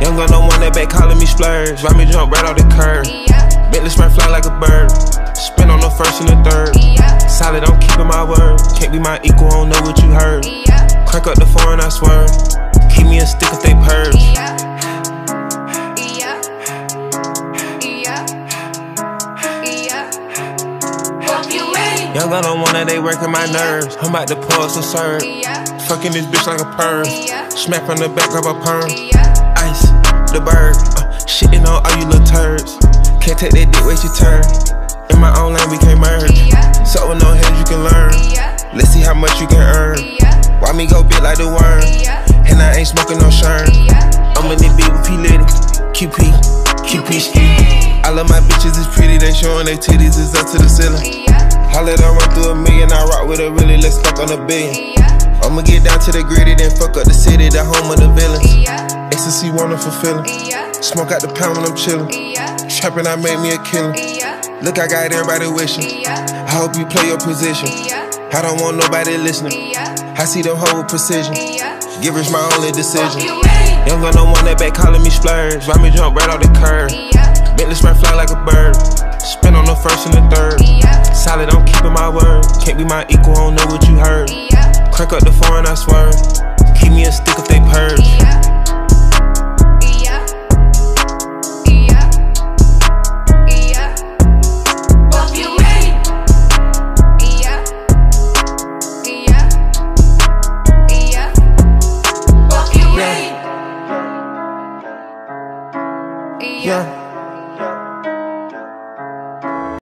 Young Gunna Wunna, that back calling me splurge. Ride me jump right off the curb. Bentley sprint fly like a bird. Spin on the first and the third. Solid, I'm keeping my word. Can't be my equal, I don't know what you heard. Crack up the foreign, I swear. Keep me a stick if they purge. Yeah. Young Gunna Wunna, that they working my nerves. I'm about to pull some serve. Fucking this bitch like a perm. Smack from the back of a perm. The bird. Uh, shitting on all you little turds. Can't take that dick, wait your turn. In my own lane, we can't merge. So with no heads, you can learn. Let's see how much you can earn. Why me go big like the worm? And I ain't smoking no shirt. I'm in the beat with P Litty. QP, QP ski. I love my bitches, it's pretty. They showing their titties, it's up to the ceiling. Let her run through a million, I rock with a really, let's fuck on a billion. I'ma get down to the gritty, then fuck up the city, the home of the villains. Ecstasy, wonderful feeling. Smoke out the pound when I'm chillin'. Trapping, I made me a killer. Look, I got everybody wishing. I hope you play your position. I don't want nobody listening. I see them hold precision. Givers my only decision. Young Gunna Wunna, that back calling me splurge. Ride me jump right off the curb. Bentley sprint fly like a bird. Spin on the first and the third. Solid, I'm keeping my word. Can't be my equal, I don't know what you heard. Crack up the foreign, I swear. Yeah.